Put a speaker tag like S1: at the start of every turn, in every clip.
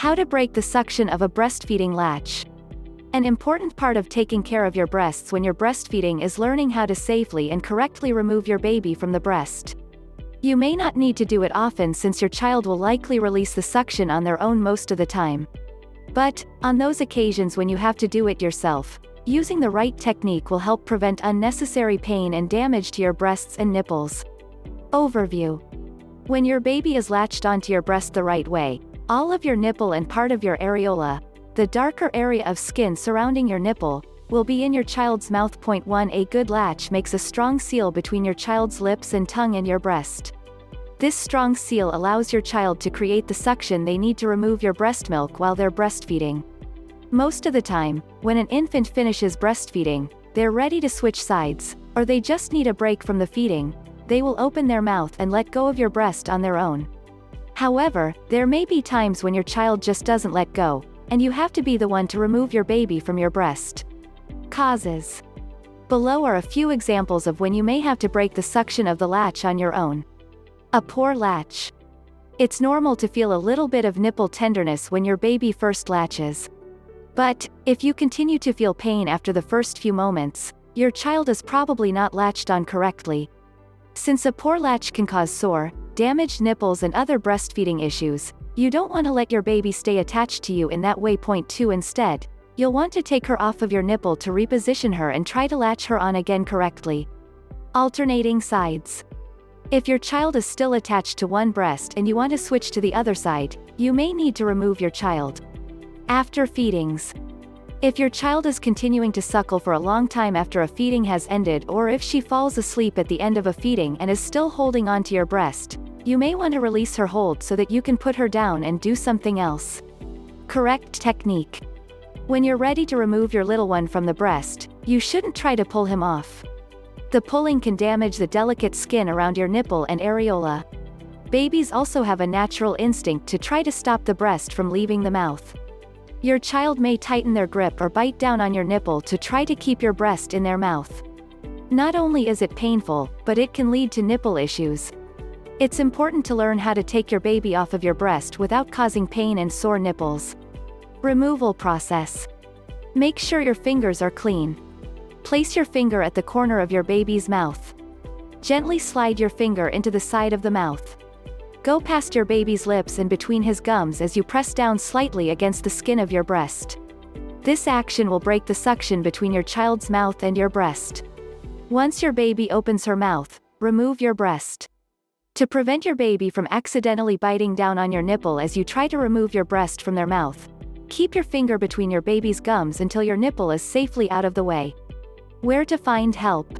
S1: How to break the suction of a breastfeeding latch. An important part of taking care of your breasts when you're breastfeeding is learning how to safely and correctly remove your baby from the breast. You may not need to do it often since your child will likely release the suction on their own most of the time. But, on those occasions when you have to do it yourself, using the right technique will help prevent unnecessary pain and damage to your breasts and nipples. Overview. When your baby is latched onto your breast the right way, all of your nipple and part of your areola, the darker area of skin surrounding your nipple, will be in your child's mouth. Point 1 A good latch makes a strong seal between your child's lips and tongue and your breast. This strong seal allows your child to create the suction they need to remove your breast milk while they're breastfeeding. Most of the time, when an infant finishes breastfeeding, they're ready to switch sides, or they just need a break from the feeding, they will open their mouth and let go of your breast on their own. However, there may be times when your child just doesn't let go, and you have to be the one to remove your baby from your breast. Causes. Below are a few examples of when you may have to break the suction of the latch on your own. A poor latch. It's normal to feel a little bit of nipple tenderness when your baby first latches. But, if you continue to feel pain after the first few moments, your child is probably not latched on correctly. Since a poor latch can cause sore, damaged nipples and other breastfeeding issues, you don't want to let your baby stay attached to you in that way. Point 2 Instead, you'll want to take her off of your nipple to reposition her and try to latch her on again correctly. Alternating sides. If your child is still attached to one breast and you want to switch to the other side, you may need to remove your child. After feedings. If your child is continuing to suckle for a long time after a feeding has ended or if she falls asleep at the end of a feeding and is still holding onto your breast, you may want to release her hold so that you can put her down and do something else. Correct technique. When you're ready to remove your little one from the breast, you shouldn't try to pull him off. The pulling can damage the delicate skin around your nipple and areola. Babies also have a natural instinct to try to stop the breast from leaving the mouth. Your child may tighten their grip or bite down on your nipple to try to keep your breast in their mouth. Not only is it painful, but it can lead to nipple issues. It's important to learn how to take your baby off of your breast without causing pain and sore nipples. Removal process. Make sure your fingers are clean. Place your finger at the corner of your baby's mouth. Gently slide your finger into the side of the mouth. Go past your baby's lips and between his gums as you press down slightly against the skin of your breast. This action will break the suction between your child's mouth and your breast. Once your baby opens her mouth, remove your breast. To prevent your baby from accidentally biting down on your nipple as you try to remove your breast from their mouth, keep your finger between your baby's gums until your nipple is safely out of the way. Where to find help?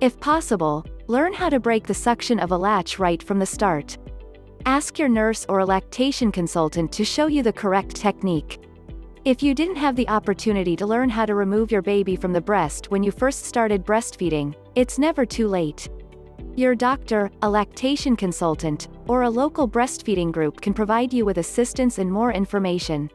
S1: If possible, learn how to break the suction of a latch right from the start. Ask your nurse or a lactation consultant to show you the correct technique. If you didn't have the opportunity to learn how to remove your baby from the breast when you first started breastfeeding, it's never too late. Your doctor, a lactation consultant, or a local breastfeeding group can provide you with assistance and more information.